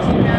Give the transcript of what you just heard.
Thanks.